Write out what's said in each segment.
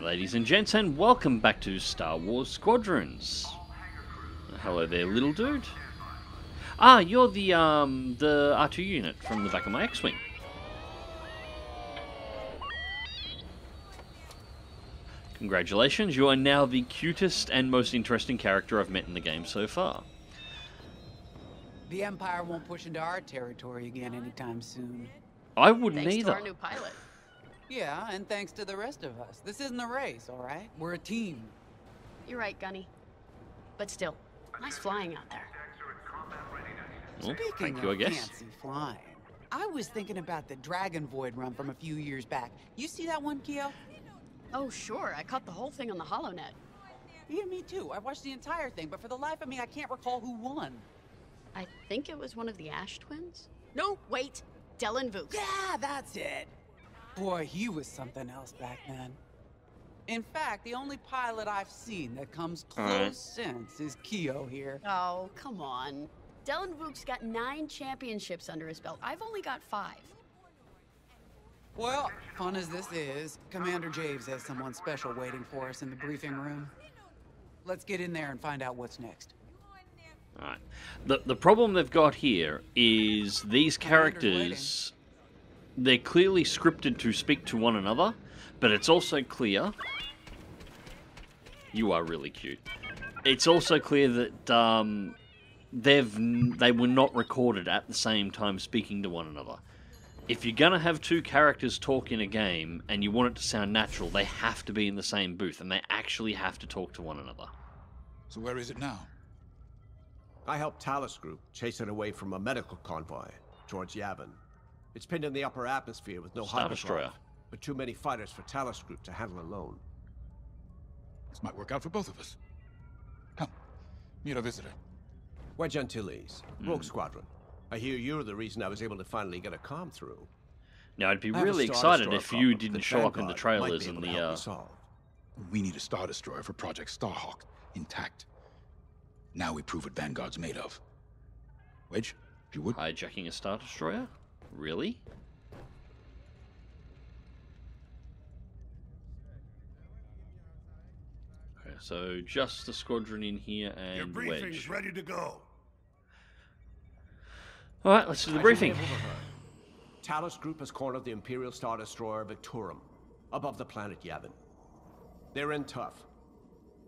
Ladies and gents, and welcome back to Star Wars Squadrons. Hello there, little dude. Ah, you're the um the R2 unit from the back of my X-wing. Congratulations, you are now the cutest and most interesting character I've met in the game so far. The Empire won't push into our territory again anytime soon. I wouldn't Thanks either. to our new pilot. Yeah, and thanks to the rest of us. This isn't a race, all right? We're a team. You're right, Gunny. But still, nice flying out there. Well, Speaking thank of you, I guess. fancy flying, I was thinking about the Dragon Void run from a few years back. You see that one, Keo? Oh, sure. I caught the whole thing on the HoloNet. Yeah, me too. I watched the entire thing, but for the life of me, I can't recall who won. I think it was one of the Ash twins. No, wait. Dylan Vooks. Yeah, that's it. Boy, he was something else back then. In fact, the only pilot I've seen that comes All close right. since is Keo here. Oh, come on. Dylan Vooks got nine championships under his belt. I've only got five. Well, fun as this is, Commander Javes has someone special waiting for us in the briefing room. Let's get in there and find out what's next. Alright. The the problem they've got here is these characters they're clearly scripted to speak to one another, but it's also clear you are really cute. It's also clear that um, they've they were not recorded at the same time speaking to one another. If you're gonna have two characters talk in a game and you want it to sound natural, they have to be in the same booth and they actually have to talk to one another. So where is it now? I helped Talus Group chase it away from a medical convoy towards Yavin. It's pinned in the upper atmosphere with no Star hyperdrive, but too many fighters for Talus Group to handle alone. This might work out for both of us. Come, meet our visitor. Wedge Antilles, Hmm. Rogue Squadron. I hear you're the reason I was able to finally get a comm through. Now I'd be I have a really excited if you didn't that show up in the trailers be and the uh. We need a Star Destroyer for Project Starhawk, intact. Now we prove what Vanguard's made of. Wedge, if you would. hijacking a star destroyer. Really? Okay, so just the squadron in here and Your and briefing's Wedge. ready to go. All right, let's do the As briefing. may have overheard, Talus Group has cornered the Imperial Star Destroyer Victorum above the planet Yavin. They're in tough,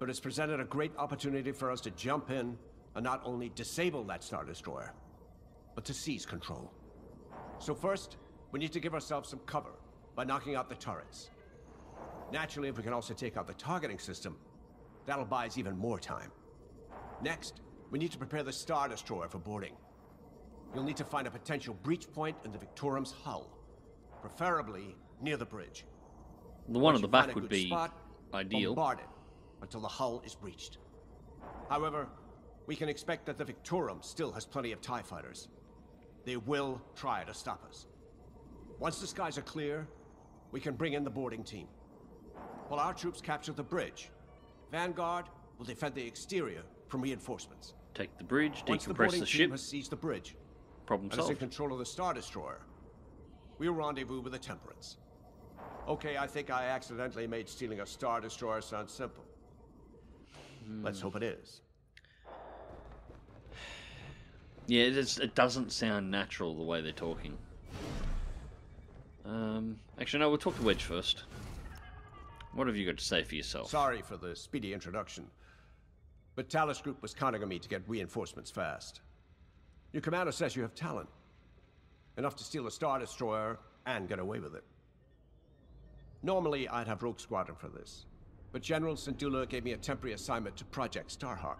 but it's presented a great opportunity for us to jump in and not only disable that Star Destroyer, but to seize control. So first, we need to give ourselves some cover by knocking out the turrets. Naturally, if we can also take out the targeting system, that'll buy us even more time. Next, we need to prepare the Star Destroyer for boarding. You'll need to find a potential breach point in the Victorum's hull, preferably near the bridge. The one Once at the back would be spot, ideal. Bombard it until the hull is breached. However, we can expect that the Victorum still has plenty of TIE fighters. They will try to stop us. Once the skies are clear, we can bring in the boarding team. While our troops capture the bridge, Vanguard will defend the exterior from reinforcements. Take the bridge, Once the decompress boarding the team ship. has seized the bridge, Problem is in control of the Star Destroyer, we'll rendezvous with the Temperance. Okay, I think I accidentally made stealing a Star Destroyer sound simple. Let's hope it is. Yeah, it, is, it doesn't sound natural the way they're talking. Um, actually, no, we'll talk to Wedge first. What have you got to say for yourself? Sorry for the speedy introduction, but Talus Group was counting on me to get reinforcements fast. Your commander says you have talent. Enough to steal a Star Destroyer and get away with it. Normally, I'd have Rogue Squadron for this, but General Syndulla gave me a temporary assignment to Project Starhawk.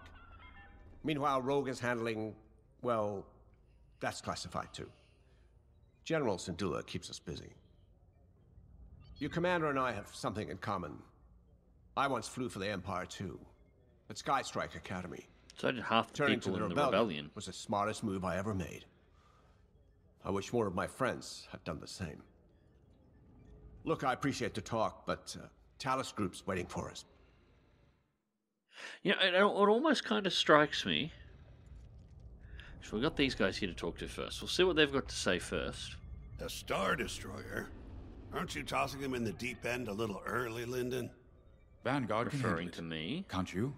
Meanwhile, Rogue is handling, well, that's classified too. General Syndulla keeps us busy. Your commander and I have something in common. I once flew for the Empire too, at Sky Strike Academy. So I did half the Turning to people the in the rebellion, rebellion. was the smartest move I ever made. I wish more of my friends had done the same. Look, I appreciate the talk, but uh, Talus Group's waiting for us. You know, it, it almost kind of strikes me. So we've got these guys here to talk to first. We'll see what they've got to say first. A Star Destroyer? Aren't you tossing him in the deep end a little early, Lyndon? Vanguard Referring it, to me. Can't you?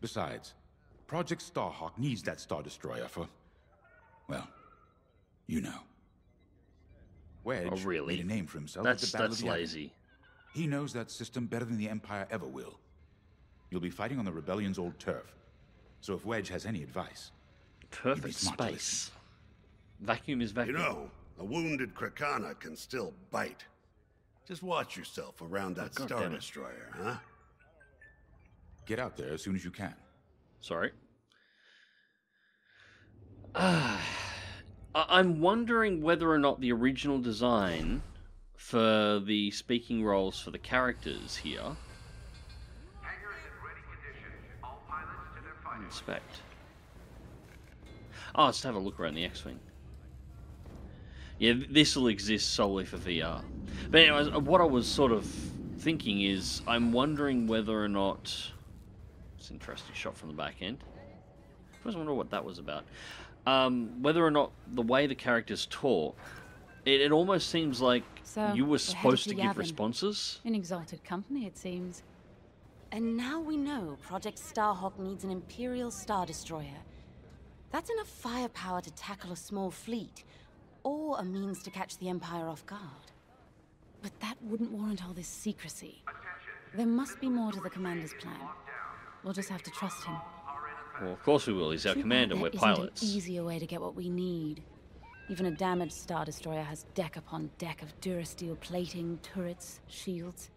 Besides, Project Starhawk needs that Star Destroyer for... Well, you know. Wedge Oh, really? made a name for himself at That's the Battle that's of Yavin. lazy. He knows that system better than the Empire ever will. You'll be fighting on the Rebellion's old turf. So if Wedge has any advice, Perfect space. Vacuum is vacuum. You know, a wounded Krakana can still bite. Just watch yourself around that God Star. Destroyer, huh? get out there as soon as you can. Sorry. Ah, I'm wondering whether or not the original design for the speaking roles for the characters here. Inspect. Oh, let's have a look around the X-wing. Yeah, this will exist solely for VR. But anyways, uh, what I was sort of thinking is, I'm wondering whether or not it's an interesting shot from the back end. I was wondering what that was about. Um, whether or not the way the characters talk, it, it almost seems like So, you were we're supposed to to give Yavin. responses. In exalted company, it seems. And now we know Project Starhawk needs an Imperial Star Destroyer. That's enough firepower to tackle a small fleet, or a means to catch the Empire off guard. But that wouldn't warrant all this secrecy. There must be more to the commander's plan. We'll just have to trust him. Well, of course we will. He's our Too commander. there We're pilots. isn't pilots. An easier way to get what we need. Even a damaged Star Destroyer has deck upon deck of Durasteel plating, turrets, shields.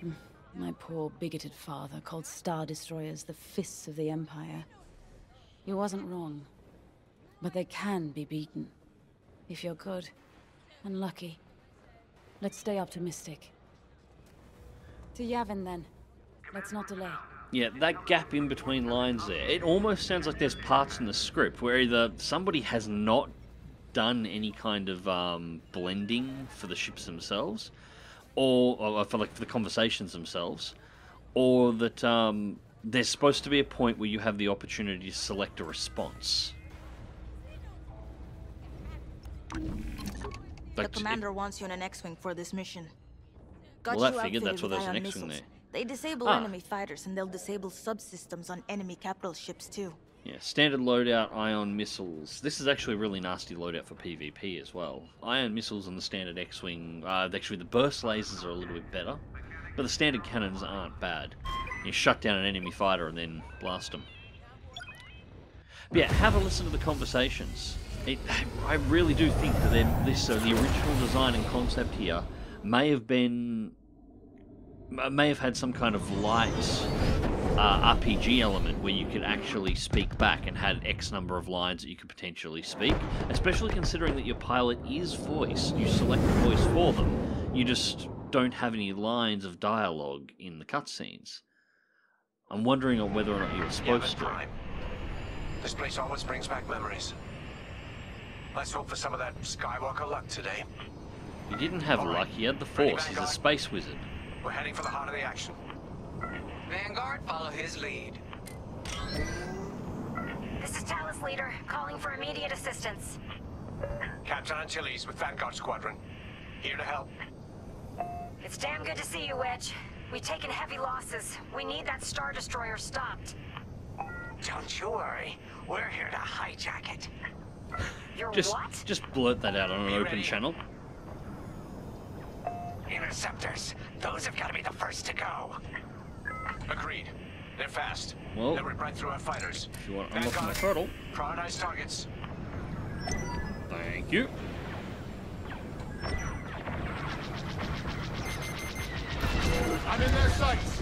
Hmm, My poor bigoted father called Star Destroyers the fists of the Empire. He wasn't wrong. But they can be beaten. If you're good and lucky. Let's stay optimistic. To Yavin then. Let's not delay. Yeah, that gap in between lines there, it almost sounds like there's parts in the script where either somebody has not done any kind of um, blending for the ships themselves, or, or for like for the conversations themselves, or that um, there's supposed to be a point where you have the opportunity to select a response. The Like, it- commander wants you in an X-wing for this mission. Got Well, I figured that's why there's an X-wing there. They disable Ah. enemy fighters and they'll disable subsystems on enemy capital ships too. Yeah, standard loadout ion missiles. This is actually a really nasty loadout for PvP as well. Ion missiles on the standard X-wing. Uh, actually, the burst lasers are a little bit better, but the standard cannons aren't bad. You shut down an enemy fighter and then blast them. But yeah, have a listen to the conversations. It, I really do think that this, uh, the original design and concept here, may have been, may have had some kind of light uh, RPG element where you could actually speak back and had X number of lines that you could potentially speak, especially considering that your pilot is voice. You select the voice for them, you just don't have any lines of dialogue in the cutscenes. I'm wondering on whether or not you were supposed to. Prime. This place always brings back memories. Let's hope for some of that Skywalker luck today. He didn't have luck, he had the Force, he's a space wizard. We're heading for the heart of the action. Vanguard, follow his lead. This is Talus Leader, calling for immediate assistance. Captain Antilles with Vanguard Squadron. Here to help. It's damn good to see you, Wedge. We've taken heavy losses. We need that Star Destroyer stopped. Don't you worry. We're here to hijack it. You're Just, what? just blurt that out on an Be open ready. channel. Interceptors. Those have got to be the first to go. Agreed. They're fast. Well, They'll rip right through our fighters. If you want to unlock my Vanguard, throttle, prioritize targets. thank you. I'm in their sights.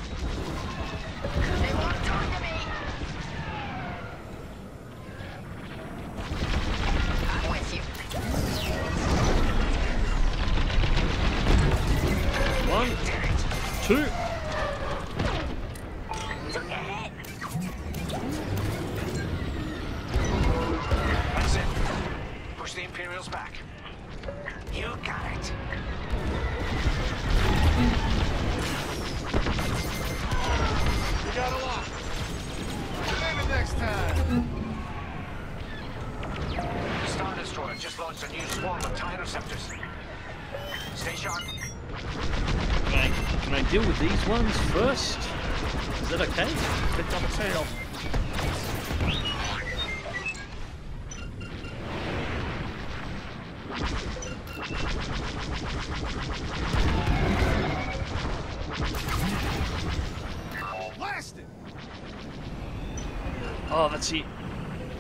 That's the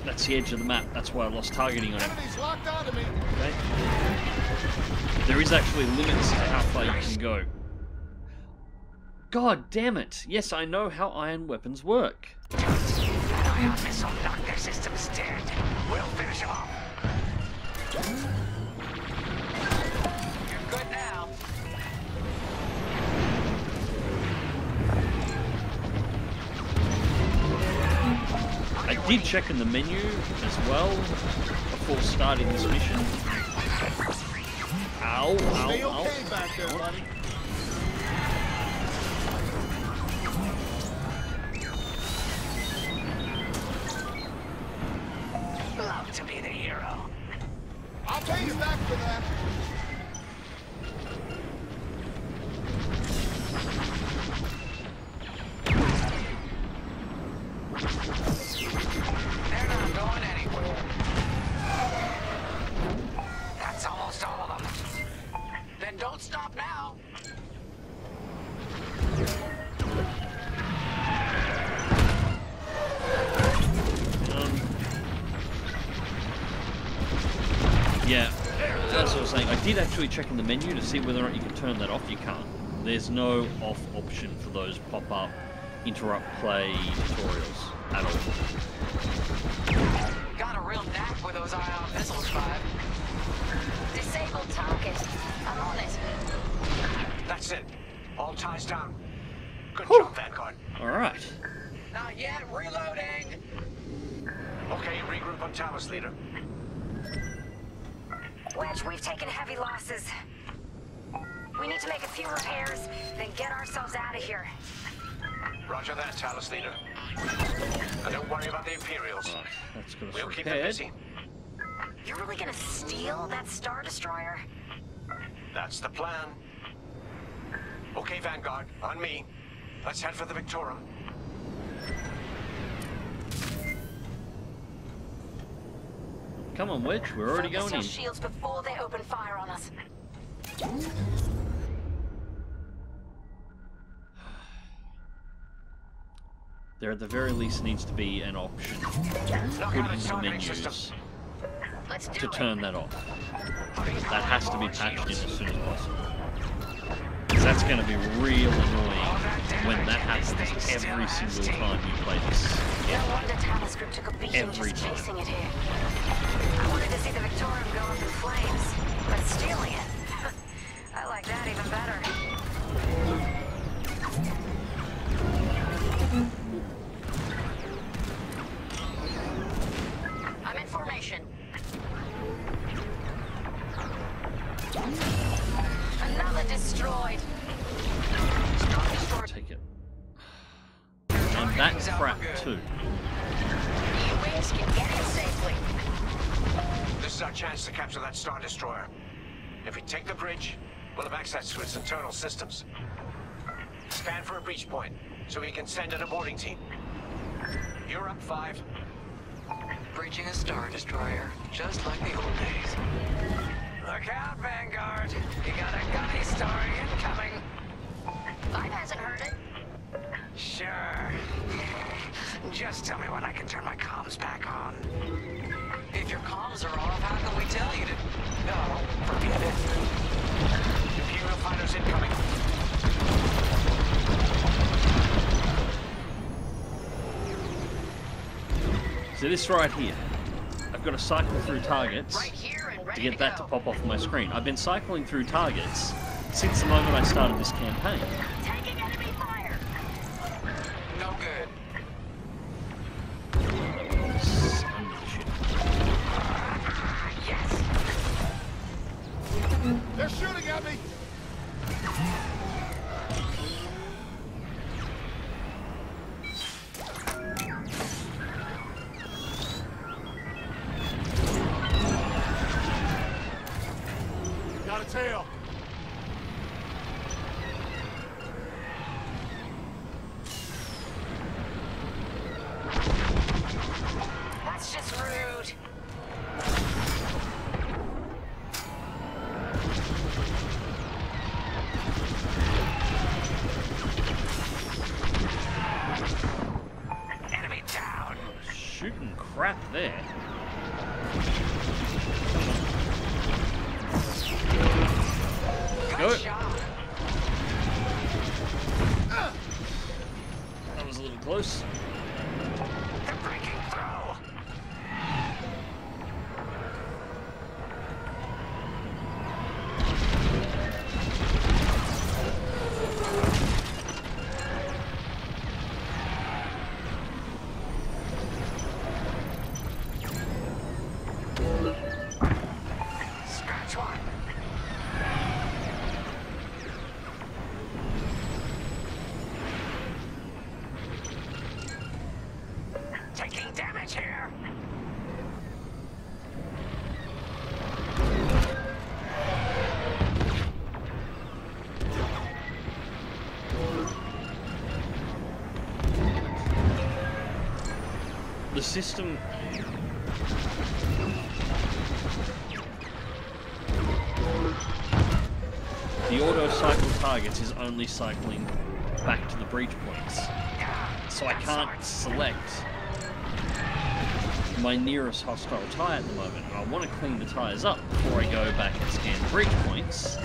that's the edge of the map. That's why I lost targeting on it. Enemy's locked onto me. Okay. There is actually limits to how far you can go. God damn it! Yes, I know how ion weapons work. That ion missile knocked their systems dead. We'll finish them off. I did check in the menu as well before starting this mission. Ow, Stay ow, okay ow. back there, buddy. Love to be the hero. I'll pay you back for that. See whether or not you can turn that off. You can't. There's no off option for those pop-up interrupt play tutorials at all. Got a real knack with those ion missiles, Five. Disabled target. I'm on it. That's it. All ties down. Good job, Vanguard. All right. Not yet. Reloading. Okay, regroup on Talus, leader. Wedge, we've taken heavy losses. We need to make a few repairs, then get ourselves out of here. Roger that, Talus, leader. And don't worry about the Imperials. That's gonna We'll keep them busy. You're really gonna steal that Star Destroyer? That's the plan. Okay, Vanguard, on me. Let's head for the Victorum. Come on, Wedge. We're already Focus going your in. shields before they open fire on us. There at the very least needs to be an option put in the menus to turn that off. That has to be patched in as soon as possible. 'Cause that's going to be real annoying when that happens every single time you play this. No wonder Talus Group took a beating Every time. chasing it here. I wanted to see the Victorium go up in flames, but stealing it, access to its internal systems. Scan for a breach point, so we can send in a boarding team. You're up, Five. Breaching a Star Destroyer, just like the old days. Look out, Vanguard. You got a Gunny story incoming. Five hasn't heard it. Sure. Just tell me when I can turn my comms back on. If your comms are off, how can we tell you to... No, forget it. Imperial fighters incoming. So this right here, I've got to cycle through targets to get that to pop off my screen. I've been cycling through targets since the moment I started this campaign. System. The auto cycle targets is only cycling back to the breach points. So I can't select my nearest hostile tie at the moment. And I want to clean the tires up before I go back and scan breach points.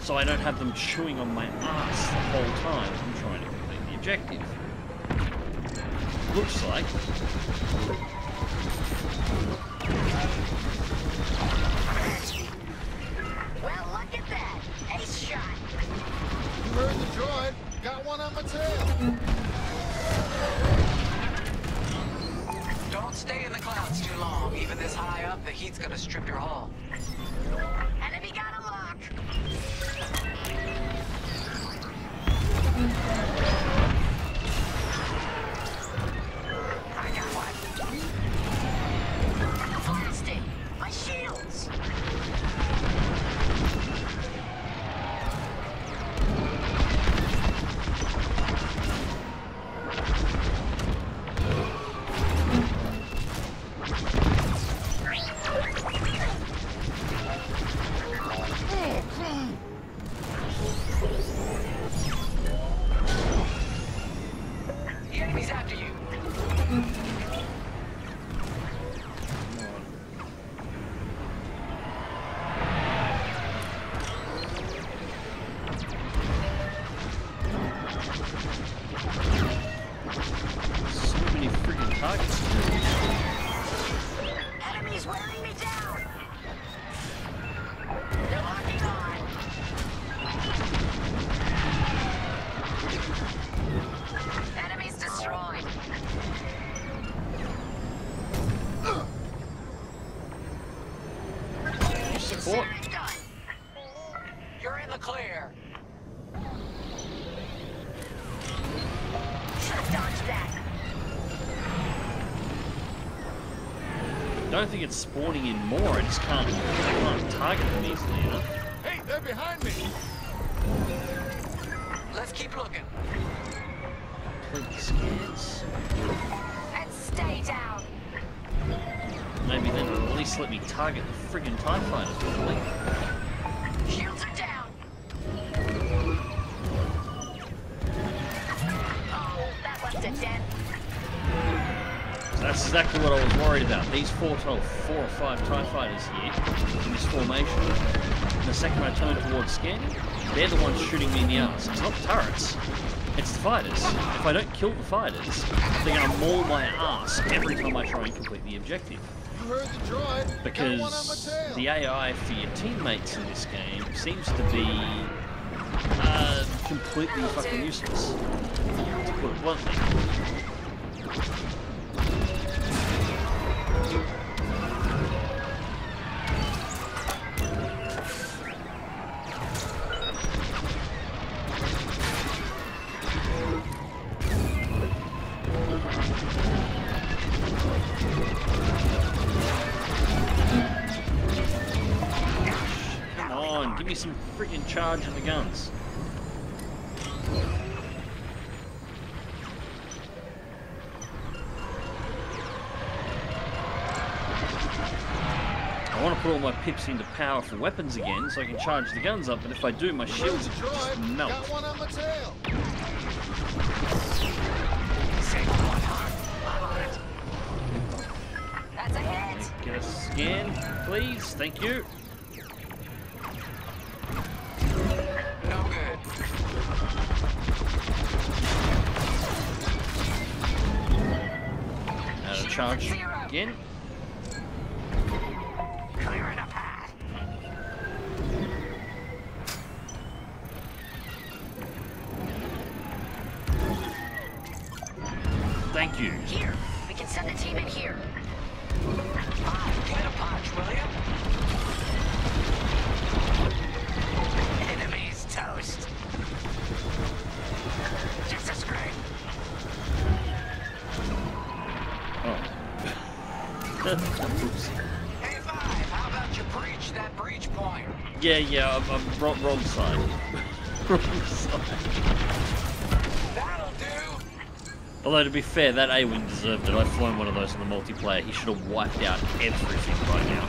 So I don't have them chewing on my ass the whole time I'm trying to complete the objective. Looks like Well, look at that. Ace shot. You heard the droid. Got one on my tail. Don't stay in the clouds too long. Even this high up, the heat's gonna strip your hull. Enemy got a lock. I don't think it's spawning in more. I just can't. I can't target them easily enough. Hey, they're behind me. Let's keep looking. Complete scans. And stay down. Maybe then at least let me target the friggin' TIE fighters properly. Shields are down. Exactly what I was worried about. These four, to- four or five TIE fighters here in this formation. And The second I turn towards scanning, they're the ones shooting me in the ass. It's not the turrets. It's the fighters. If I don't kill the fighters, they're gonna maul my ass every time I try and complete the objective. You heard the droid. Got on because the AI for your teammates in this game seems to be uh, completely fucking useless. To put it bluntly. Come on, give me some freaking charge in the guns. I want to put all my pips into powerful weapons again so I can charge the guns up, but if I do, my shields just melt. Get a scan, please. Thank you. No good. Out of charge again. That breach point? Yeah, yeah, I'm, I'm wrong, wrong side. wrong side. That'll do. Although to be fair, that A-wing deserved it. I've flown one of those in the multiplayer. He should have wiped out everything by now.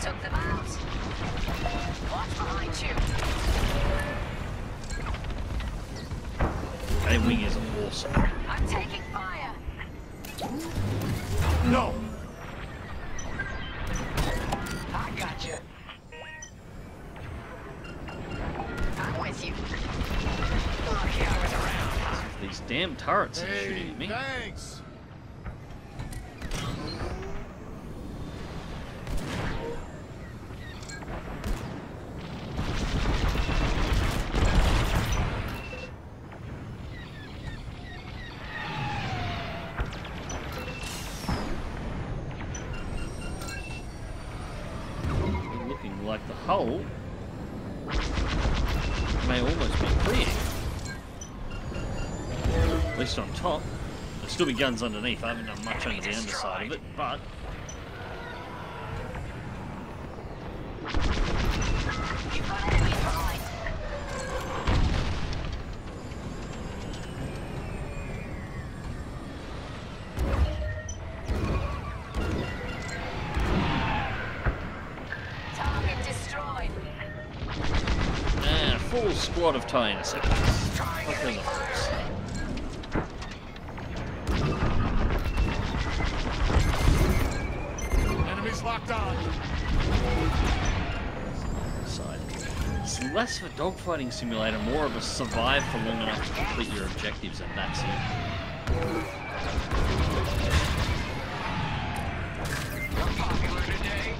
Took them out. Watch behind you. A-wing is awesome. I'm taking fire. No! Turrets are Hey, shooting at me. thanks. Guns underneath. I haven't done much under the underside of it, but You've got enemies behind. Target destroyed. ah, full squad of TIE interceptors. Less of a dogfighting simulator, more of a survive for long enough to complete your objectives, and that's it. You're popular today.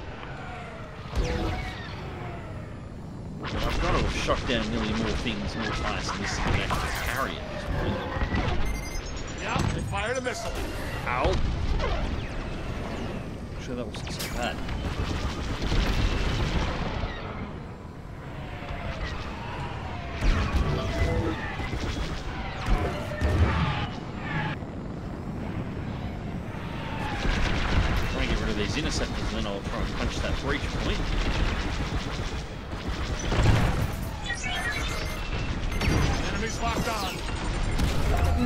But I've got to have shot down nearly more things more times than this thing can actually carry this. Yep, they fired a missile. Ow! Sure that wasn't so bad.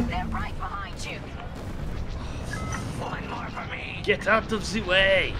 They're right behind you. One more for me. Get out of the way!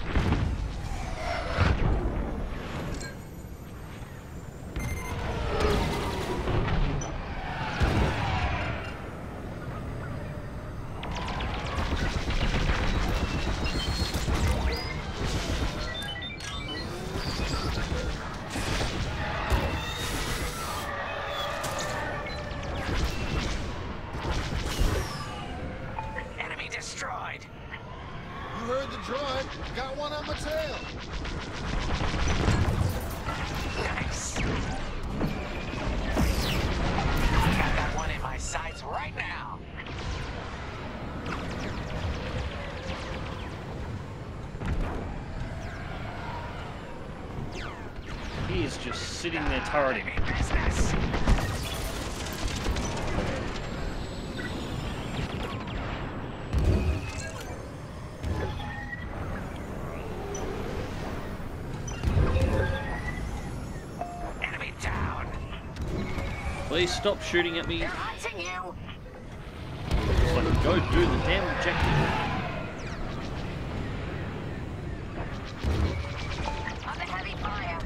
Stop shooting at me. They're hunting you. So go do the damn objective. Under heavy fire.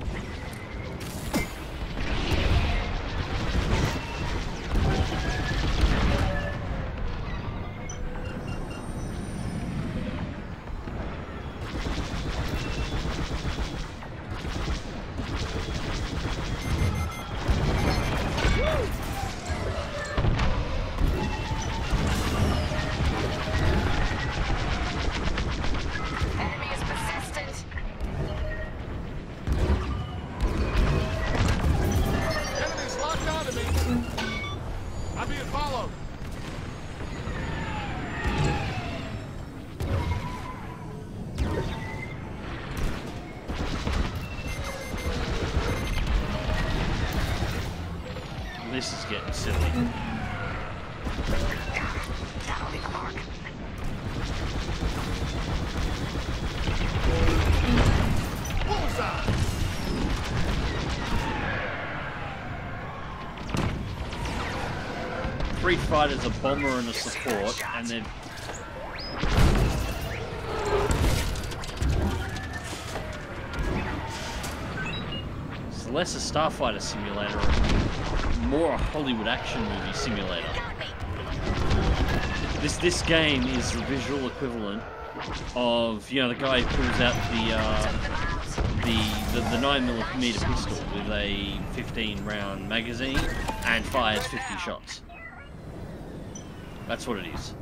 Three fighters, a bomber, and a support, and then it's less a Starfighter simulator, more a Hollywood action movie simulator. This this game is the visual equivalent of you know the guy who pulls out the uh, the, the the nine millimeter pistol with a 15 round magazine and fires 50 shots. That's what it is.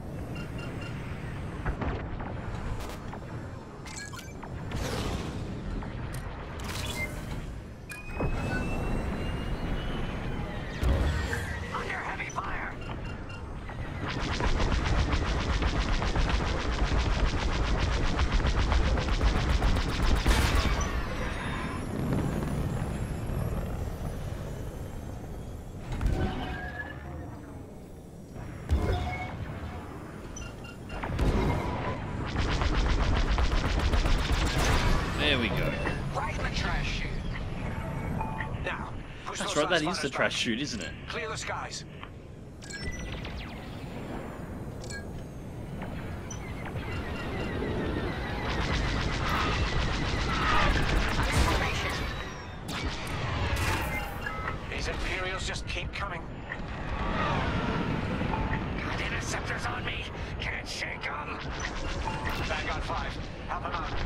That is the trash chute, isn't it? Clear the skies. These Imperials just keep coming. Got interceptors on me. Can't shake them. Vanguard 5, help him out.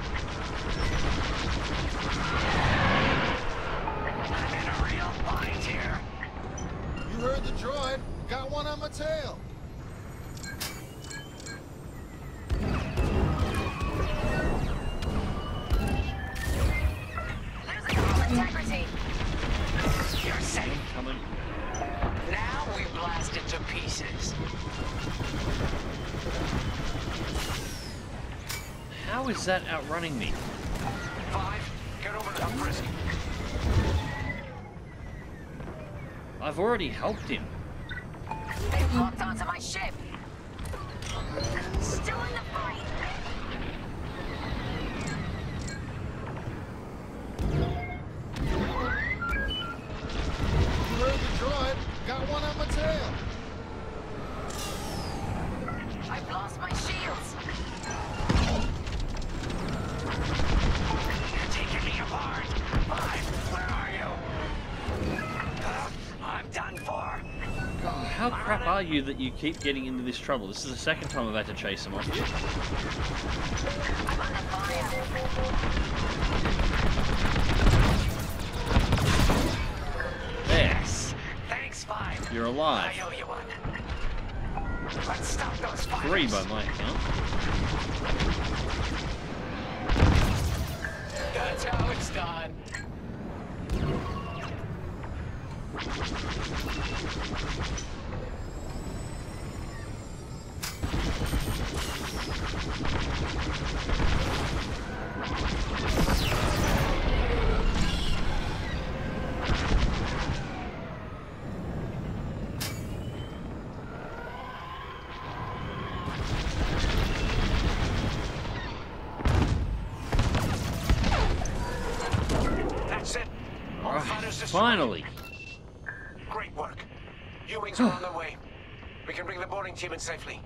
Is that outrunning me? Five, get over to Frisk. I've already helped him. You that you keep getting into this trouble? This is the second time I've had to chase him off you. I'm under fire. There. Thanks, Five. You're alive. I owe you one. Let's stop those fires. Three by my count. That's how it's done. Finally. Great work. U-wings are on their way. We can bring the boarding team in safely.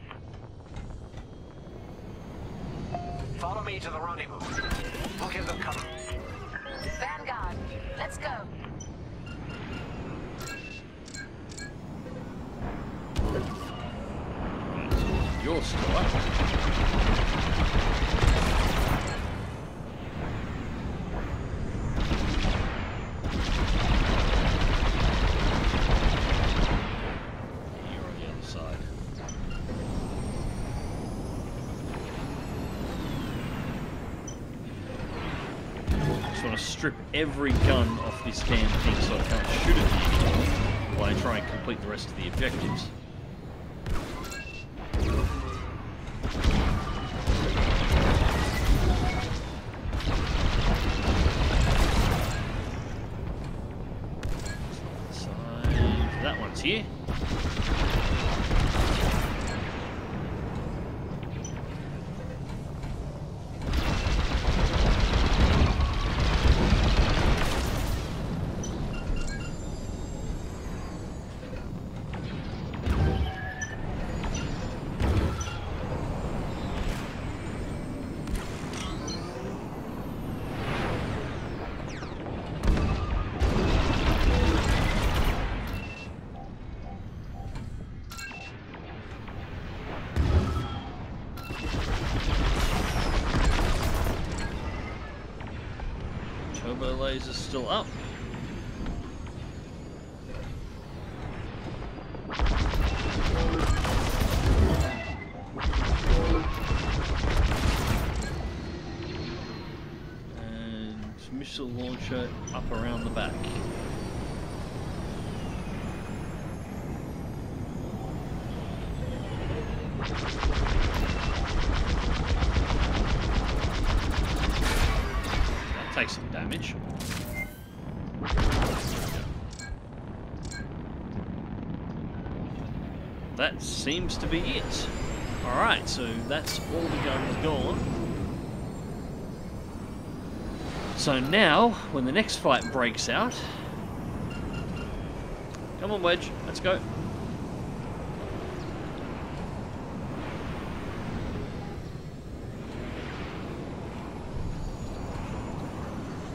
Follow me to the rendezvous. Strip every gun off this damn thing so I can't shoot it while I try and complete the rest of the objectives. Missile launcher up around the back. That takes some damage. That seems to be it. Alright, so that's all the guns gone. So now, when the next fight breaks out... Come on, Wedge, let's go.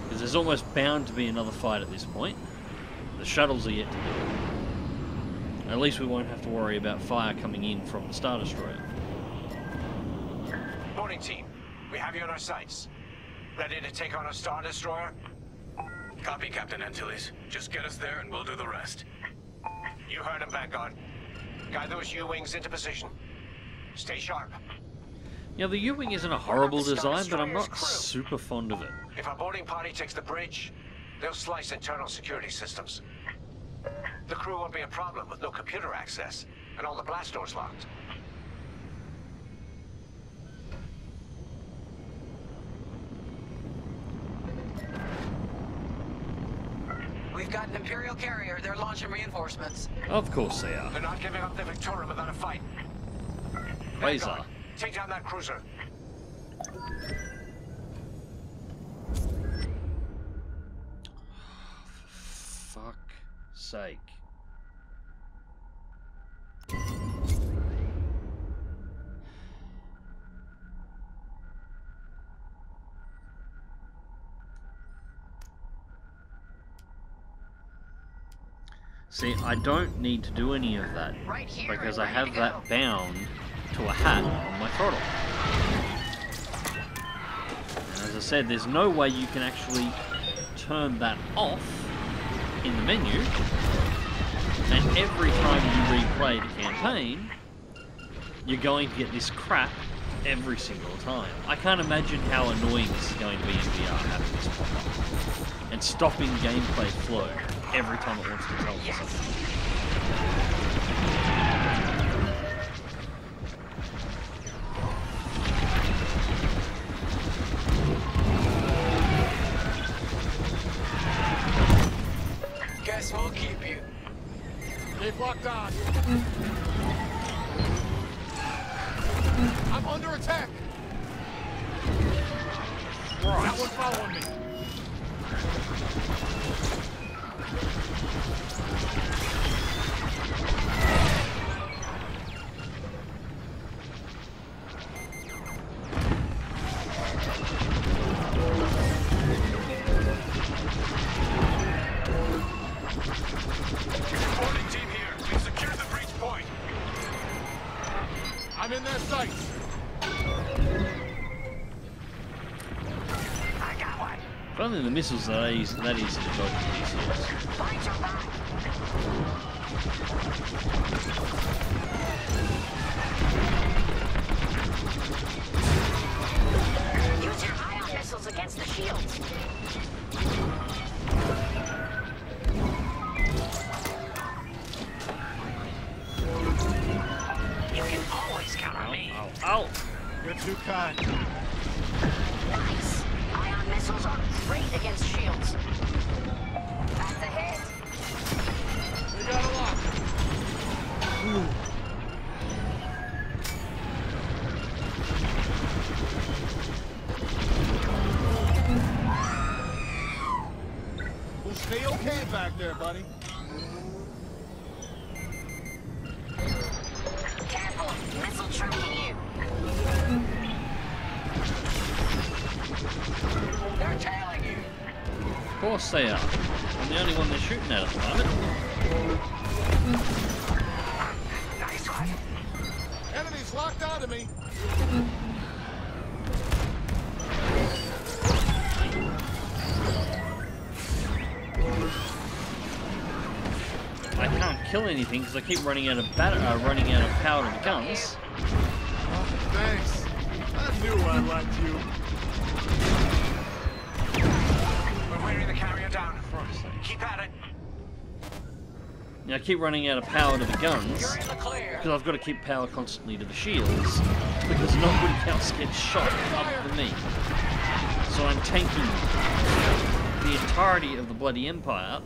Because there's almost bound to be another fight at this point. The shuttles are yet to do. At least we won't have to worry about fire coming in from the Star Destroyer. Morning, team, we have you on our sights. Ready to take on a Star Destroyer? Copy, Captain Antilles. Just get us there and we'll do the rest. You heard him, Vanguard. Guide those U-wings into position. Stay sharp. Now, the U-Wing isn't a horrible design, but I'm not crew. super fond of it. If our boarding party takes the bridge, they'll slice internal security systems. The crew won't be a problem with no computer access and all the blast doors locked. We've got an Imperial carrier. They're launching reinforcements. Of course they are. They're not giving up the Victorum without a fight. Quasar. Take down that cruiser. Fuck sake. See, I don't need to do any of that because I have that bound to a hat on my throttle. And as I said, there's no way you can actually turn that off in the menu. And every time you replay the campaign, you're going to get this crap every single time. I can't imagine how annoying this is going to be in VR having this pop up. And stopping gameplay flow every time it wants to tell you something. The missiles are that easy, that easy to dodge with these. Use your ion missiles against the shields. You can always count on me. Ow! You're too kind. Nice. Ion missiles are great against shields. That's a hit. We got a lock. We'll stay okay back there, buddy. Can't kill anything because I keep running out of bat- uh, running out of powder and guns. Oh, thanks. I knew I liked you. We're wearing the carrier down. Keep at it. Yeah, I keep running out of power to the guns You're in the clear. because I've got to keep power constantly to the shields because nobody else gets shot other than me. So I'm tanking the entirety of the bloody empire.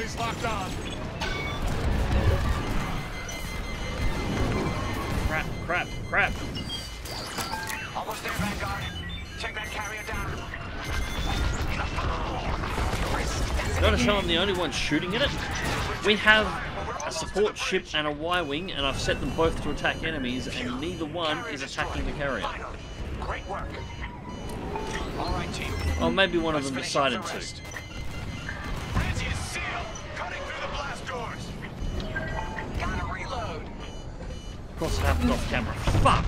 Enemies locked on. Crap, crap, crap. Almost there, Vanguard. Take that carrier down. Notice how I'm the only one shooting at it? We have a support ship and a Y-wing, and I've set them both to attack enemies, and neither one is attacking the carrier. Finally. Great work. All right, team. Or maybe one of them decided to. Course it happened off camera. Fuck!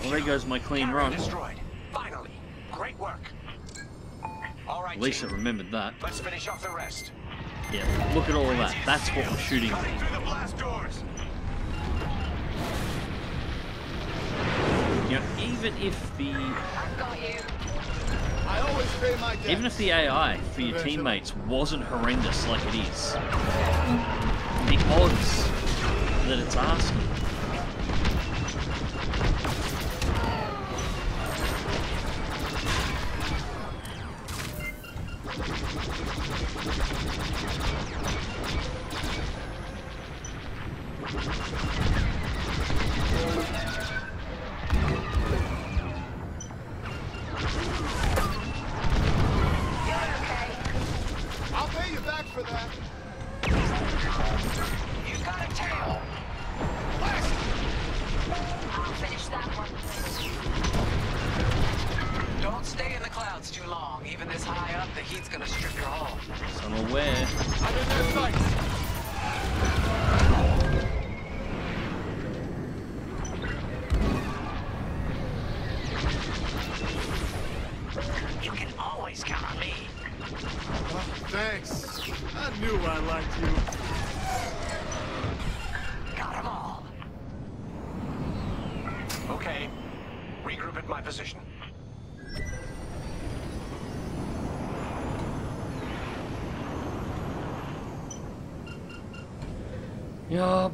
Well, there goes my clean Carrier run. destroyed. Finally. Great work. All right, At least I remembered that. Let's finish off the rest. Yeah, look at all of that. That's what we're shooting at. Through the blast doors. You know, even if the even if the AI for your teammates wasn't horrendous like it is, the odds that it's asking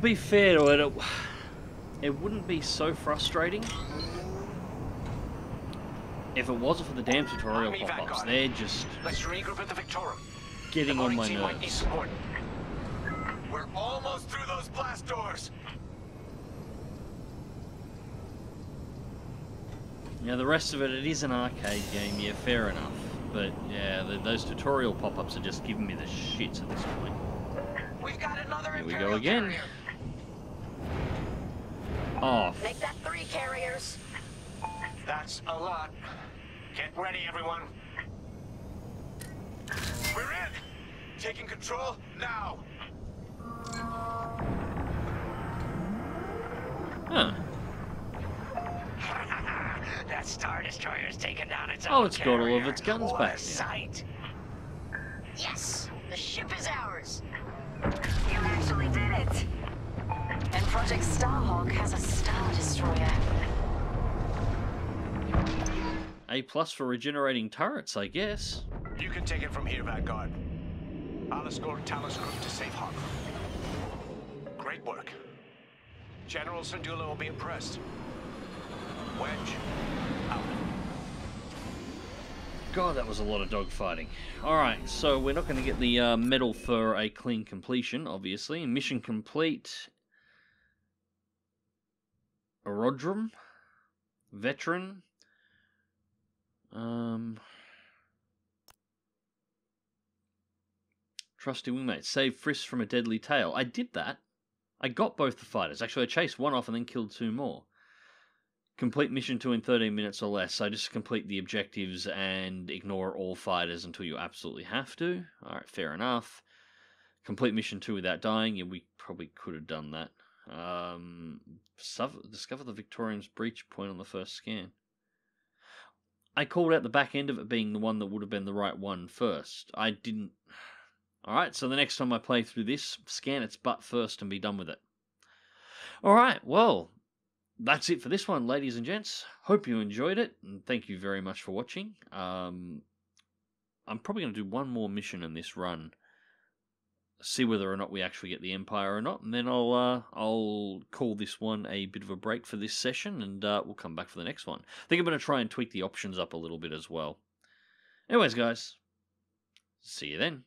be fair to it. It, it wouldn't be so frustrating if it wasn't for the damn tutorial pop-ups. They're just Let's regroup at the Victorum. getting the on my nerves. We're almost through those blast doors. Yeah, the rest of it, it is an arcade game, yeah, fair enough. But yeah, the, those tutorial pop-ups are just giving me the shits at this point. We've got another Here we go again. carrier. Oh, Make that three carriers. That's a lot. Get ready, everyone. We're in. Taking control now. Huh. that Star Destroyer's taken down its own Oh, own it's got all of its guns what back sight. Yes, the ship is ours. You actually did it. And Project Starhawk has a Star Destroyer. A plus for regenerating turrets, I guess. You can take it from here, Vanguard. I'll escort Talus Group to safe harbor. Great work. General Syndulla will be impressed. Wedge, out. God, that was a lot of dogfighting. Alright, so we're not going to get the uh, medal for a clean completion, obviously. Mission complete. Aerodrome. Veteran. Um. Trusty wingmate. Save Frisk from a deadly tail. I did that. I got both the fighters. Actually, I chased one off and then killed two more. Complete mission two in 13 minutes or less. So just complete the objectives and ignore all fighters until you absolutely have to. Alright, fair enough. Complete mission two without dying. Yeah, we probably could have done that. Um, discover the Victorum's breach point on the first scan. I called out the back end of it being the one that would have been the right one first. I didn't. Alright, so the next time I play through this, scan its butt first and be done with it. Alright, well, that's it for this one, ladies and gents. Hope you enjoyed it, and thank you very much for watching. Um, I'm probably going to do one more mission in this run, see whether or not we actually get the Empire or not, and then I'll uh, I'll call this one a bit of a break for this session, and uh, we'll come back for the next one. I think I'm going to try and tweak the options up a little bit as well. Anyways, guys, see you then.